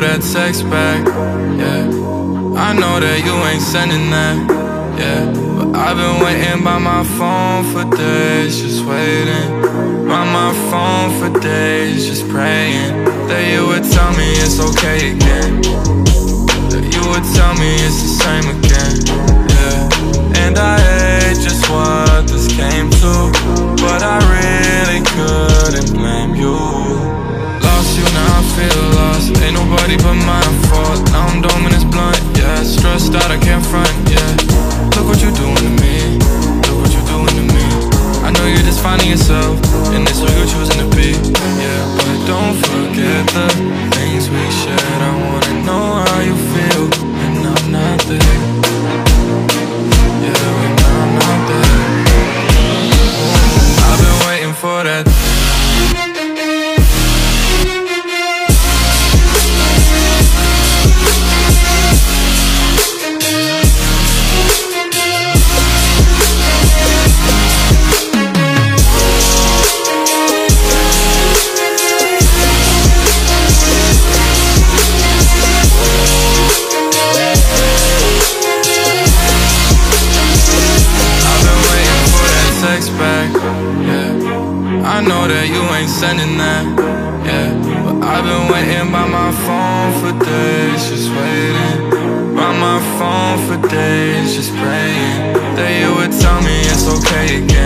text back, yeah. I know that you ain't sending that, yeah. But I've been waiting by my phone for days, just waiting. By my phone for days, just praying that you would tell me it's okay again. Stressed out, I can't front, yeah. Look what you're doing to me. Look what you're doing to me. I know you're just finding yourself, and it's who you're choosing to be, yeah. But don't forget the things we shared. I wanna yeah. I know that you ain't sending that, yeah. But I've been waiting by my phone for days, just waiting. By my phone for days, just praying that you would tell me it's okay again.